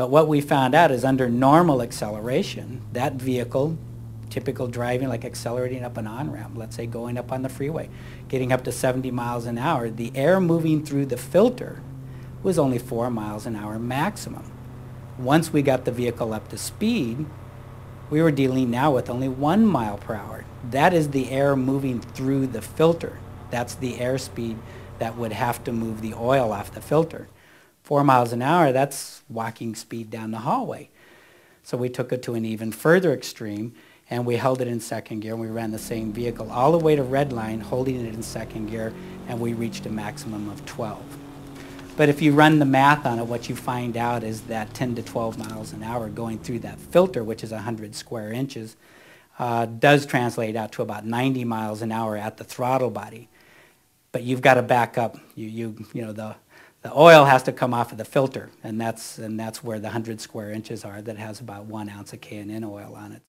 But what we found out is under normal acceleration, that vehicle, typical driving like accelerating up an on-ramp, let's say going up on the freeway, getting up to 70 miles an hour, the air moving through the filter was only 4 miles an hour maximum. Once we got the vehicle up to speed, we were dealing now with only 1 mile per hour. That is the air moving through the filter. That's the airspeed that would have to move the oil off the filter. Four miles an hour, that's walking speed down the hallway. So we took it to an even further extreme and we held it in second gear and we ran the same vehicle all the way to Redline, holding it in second gear, and we reached a maximum of 12. But if you run the math on it, what you find out is that 10 to 12 miles an hour going through that filter, which is 100 square inches, uh, does translate out to about 90 miles an hour at the throttle body. But you've got to back up. You, you, you know, the, the oil has to come off of the filter, and that's, and that's where the 100 square inches are that has about one ounce of K&N oil on it.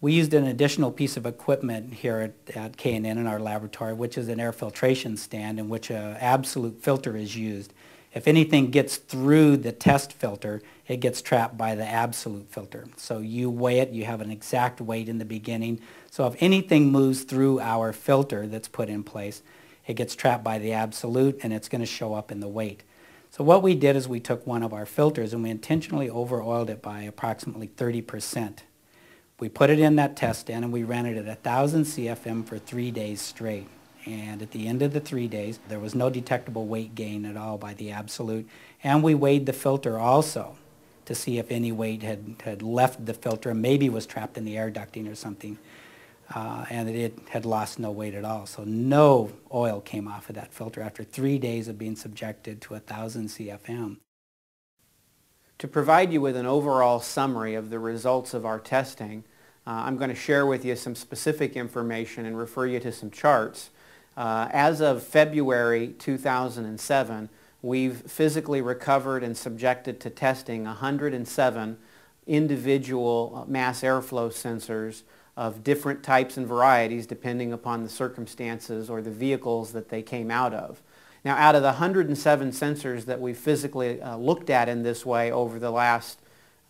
We used an additional piece of equipment here at, at K&N in our laboratory, which is an air filtration stand in which an absolute filter is used. If anything gets through the test filter, it gets trapped by the absolute filter. So you weigh it, you have an exact weight in the beginning. So if anything moves through our filter that's put in place, it gets trapped by the absolute and it's going to show up in the weight. So what we did is we took one of our filters and we intentionally over-oiled it by approximately 30%. We put it in that test stand and we ran it at 1,000 CFM for three days straight. And at the end of the three days, there was no detectable weight gain at all by the absolute. And we weighed the filter also to see if any weight had, had left the filter and maybe was trapped in the air ducting or something. Uh, and it had lost no weight at all. So no oil came off of that filter after three days of being subjected to 1,000 CFM. To provide you with an overall summary of the results of our testing, uh, I'm going to share with you some specific information and refer you to some charts uh, as of February 2007, we've physically recovered and subjected to testing 107 individual mass airflow sensors of different types and varieties depending upon the circumstances or the vehicles that they came out of. Now out of the 107 sensors that we physically uh, looked at in this way over the last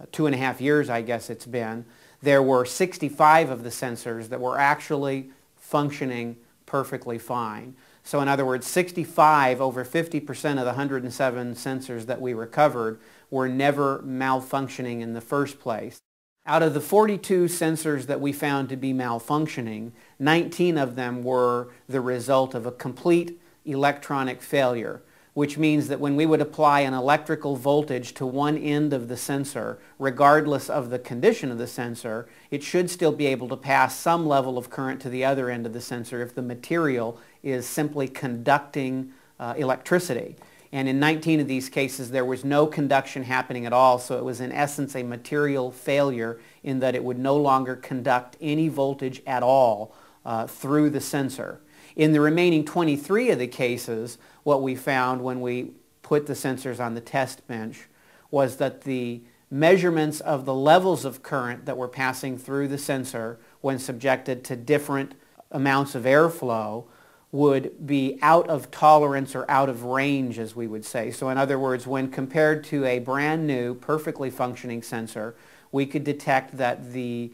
uh, two and a half years I guess it's been, there were 65 of the sensors that were actually functioning perfectly fine. So in other words, 65 over 50% of the 107 sensors that we recovered were never malfunctioning in the first place. Out of the 42 sensors that we found to be malfunctioning, 19 of them were the result of a complete electronic failure which means that when we would apply an electrical voltage to one end of the sensor, regardless of the condition of the sensor, it should still be able to pass some level of current to the other end of the sensor if the material is simply conducting uh, electricity. And in 19 of these cases, there was no conduction happening at all, so it was in essence a material failure in that it would no longer conduct any voltage at all uh, through the sensor. In the remaining 23 of the cases, what we found when we put the sensors on the test bench was that the measurements of the levels of current that were passing through the sensor when subjected to different amounts of airflow would be out of tolerance or out of range, as we would say. So in other words, when compared to a brand new, perfectly functioning sensor, we could detect that the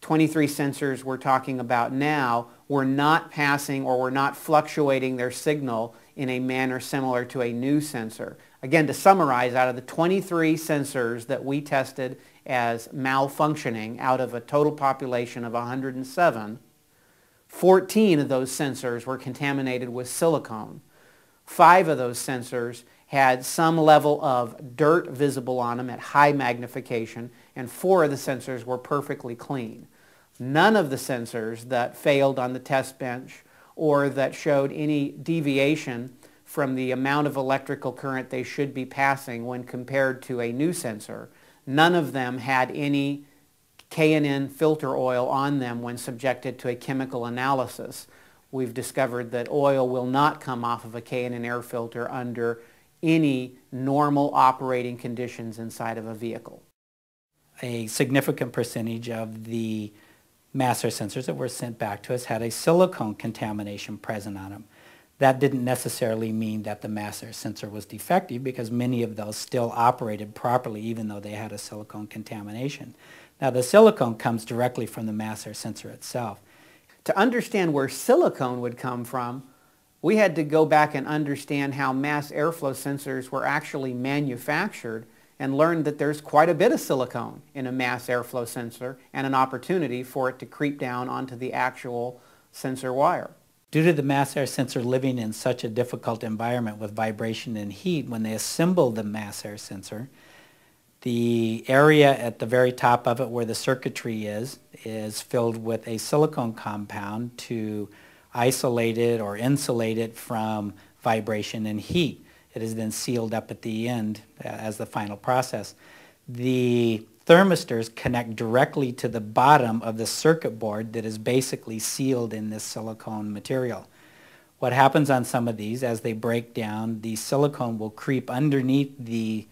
23 sensors we're talking about now were not passing or were not fluctuating their signal in a manner similar to a new sensor. Again, to summarize, out of the 23 sensors that we tested as malfunctioning out of a total population of 107, 14 of those sensors were contaminated with silicone. Five of those sensors had some level of dirt visible on them at high magnification, and four of the sensors were perfectly clean. None of the sensors that failed on the test bench or that showed any deviation from the amount of electrical current they should be passing when compared to a new sensor, none of them had any K&N filter oil on them when subjected to a chemical analysis. We've discovered that oil will not come off of a K&N air filter under any normal operating conditions inside of a vehicle. A significant percentage of the mass air sensors that were sent back to us had a silicone contamination present on them. That didn't necessarily mean that the mass air sensor was defective because many of those still operated properly even though they had a silicone contamination. Now the silicone comes directly from the mass air sensor itself. To understand where silicone would come from, we had to go back and understand how mass airflow sensors were actually manufactured and learned that there's quite a bit of silicone in a mass airflow sensor and an opportunity for it to creep down onto the actual sensor wire. Due to the mass air sensor living in such a difficult environment with vibration and heat, when they assembled the mass air sensor, the area at the very top of it where the circuitry is, is filled with a silicone compound to isolate it or insulate it from vibration and heat. It is then sealed up at the end uh, as the final process. The thermistors connect directly to the bottom of the circuit board that is basically sealed in this silicone material. What happens on some of these, as they break down, the silicone will creep underneath the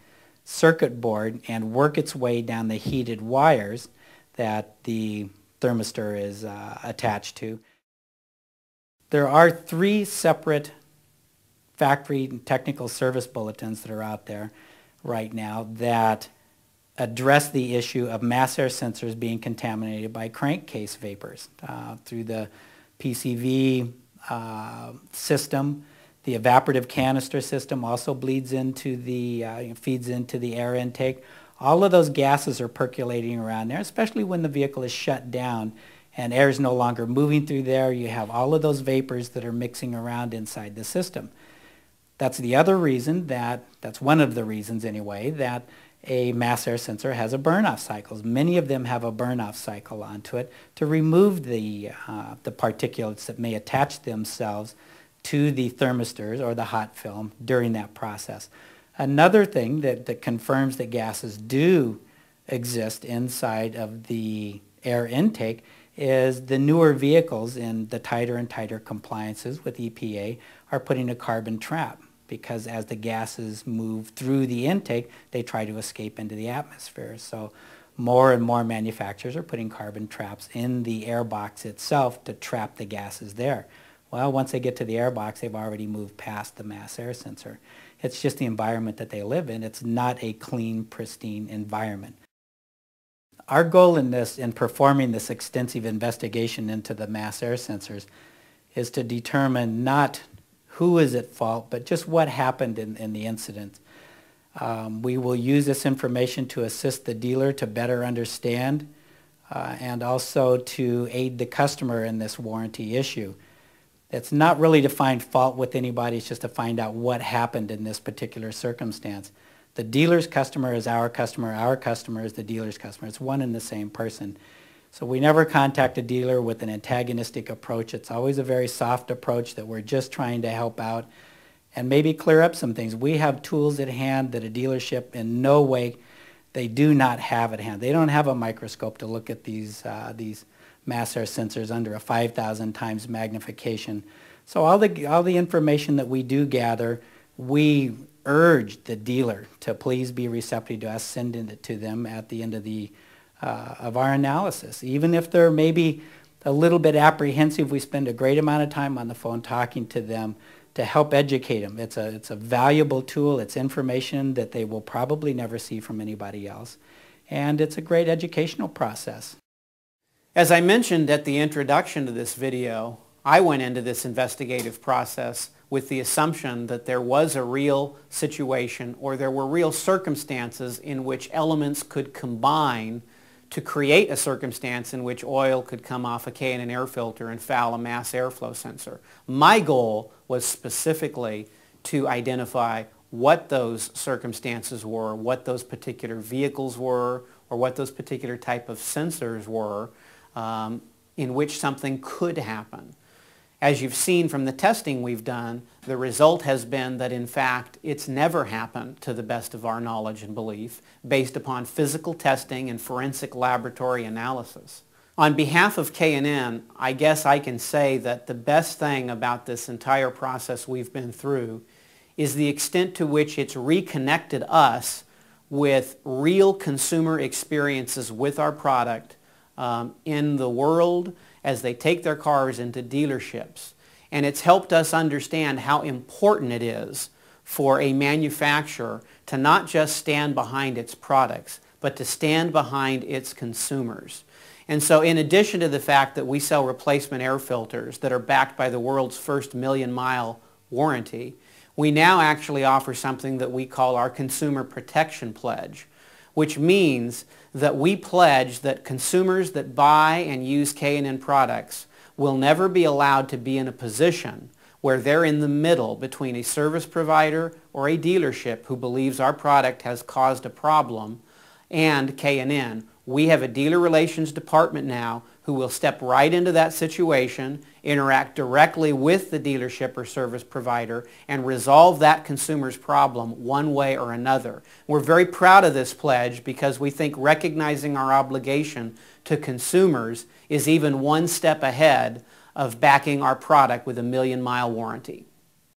circuit board and work its way down the heated wires that the thermistor is uh, attached to. There are three separate factory technical service bulletins that are out there right now that address the issue of mass air sensors being contaminated by crankcase vapors uh, through the PCV uh, system. The evaporative canister system also bleeds into the, uh, feeds into the air intake. All of those gases are percolating around there, especially when the vehicle is shut down and air is no longer moving through there. You have all of those vapors that are mixing around inside the system. That's the other reason that, that's one of the reasons anyway, that a mass air sensor has a burn-off cycle. Many of them have a burn-off cycle onto it to remove the, uh, the particulates that may attach themselves to the thermistors or the hot film during that process. Another thing that, that confirms that gases do exist inside of the air intake is the newer vehicles in the tighter and tighter compliances with EPA are putting a carbon trap because as the gases move through the intake, they try to escape into the atmosphere. So more and more manufacturers are putting carbon traps in the air box itself to trap the gases there. Well, once they get to the air box, they've already moved past the mass air sensor. It's just the environment that they live in. It's not a clean, pristine environment. Our goal in this, in performing this extensive investigation into the mass air sensors, is to determine not who is at fault, but just what happened in, in the incident. Um, we will use this information to assist the dealer to better understand uh, and also to aid the customer in this warranty issue. It's not really to find fault with anybody, it's just to find out what happened in this particular circumstance. The dealer's customer is our customer, our customer is the dealer's customer. It's one and the same person. So we never contact a dealer with an antagonistic approach. It's always a very soft approach that we're just trying to help out and maybe clear up some things. We have tools at hand that a dealership in no way, they do not have at hand. They don't have a microscope to look at these, uh, these mass air sensors under a 5,000 times magnification. So all the, all the information that we do gather, we urge the dealer to please be receptive to us sending it to them at the end of the uh, of our analysis. Even if they're maybe a little bit apprehensive, we spend a great amount of time on the phone talking to them to help educate them. It's a, it's a valuable tool. It's information that they will probably never see from anybody else. And it's a great educational process. As I mentioned at the introduction to this video, I went into this investigative process with the assumption that there was a real situation or there were real circumstances in which elements could combine to create a circumstance in which oil could come off a K&N air filter and foul a mass airflow sensor. My goal was specifically to identify what those circumstances were, what those particular vehicles were, or what those particular type of sensors were um, in which something could happen. As you've seen from the testing we've done, the result has been that in fact it's never happened to the best of our knowledge and belief based upon physical testing and forensic laboratory analysis. On behalf of K&N, I guess I can say that the best thing about this entire process we've been through is the extent to which it's reconnected us with real consumer experiences with our product um, in the world as they take their cars into dealerships. and it's helped us understand how important it is for a manufacturer to not just stand behind its products, but to stand behind its consumers. And so in addition to the fact that we sell replacement air filters that are backed by the world's first million mile warranty, we now actually offer something that we call our Consumer Protection Pledge, which means that we pledge that consumers that buy and use K&N products will never be allowed to be in a position where they're in the middle between a service provider or a dealership who believes our product has caused a problem and K&N. We have a dealer relations department now who will step right into that situation, interact directly with the dealership or service provider, and resolve that consumer's problem one way or another. We're very proud of this pledge because we think recognizing our obligation to consumers is even one step ahead of backing our product with a million mile warranty.